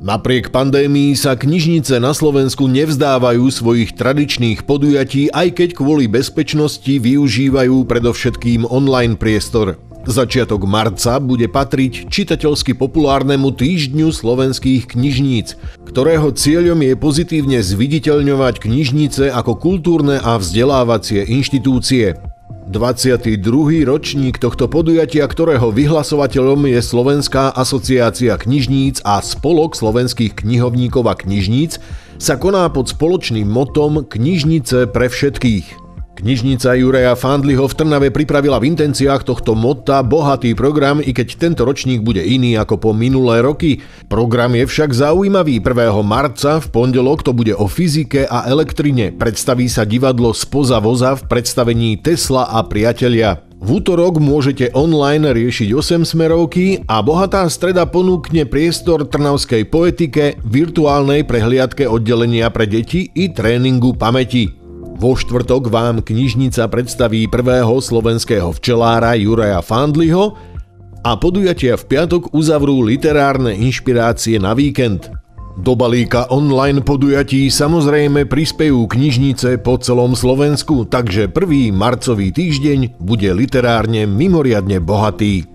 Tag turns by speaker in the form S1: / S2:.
S1: Napriek pandémii sa knižnice na Slovensku nevzdávajú svojich tradičných podujatí, aj keď kvôli bezpečnosti využívajú predovšetkým online priestor. Začiatok marca bude patriť čitateľsky populárnemu týždňu slovenských knižníc, ktorého cieľom je pozitívne zviditeľňovať knižnice ako kultúrne a vzdelávacie inštitúcie. 22. ročník tohto podujatia, ktorého vyhlasovateľom je Slovenská asociácia knižníc a Spolok slovenských knihovníkov a knižníc, sa koná pod spoločným motom Knižnice pre všetkých. Knižnica Juraja Fandliho v Trnave pripravila v intenciách tohto motta bohatý program, i keď tento ročník bude iný ako po minulé roky. Program je však zaujímavý. 1. marca v pondelok to bude o fyzike a elektrine. Predstaví sa divadlo Spoza voza v predstavení Tesla a priatelia. V útorok môžete online riešiť 8 smerovky a bohatá streda ponúkne priestor trnavskej poetike, virtuálnej prehliadke oddelenia pre deti i tréningu pamäti. Vo štvrtok vám knižnica predstaví prvého slovenského včelára Juraja Fandliho a podujatia v piatok uzavrú literárne inšpirácie na víkend. Do balíka online podujatí samozrejme prispejú knižnice po celom Slovensku, takže prvý marcový týždeň bude literárne mimoriadne bohatý.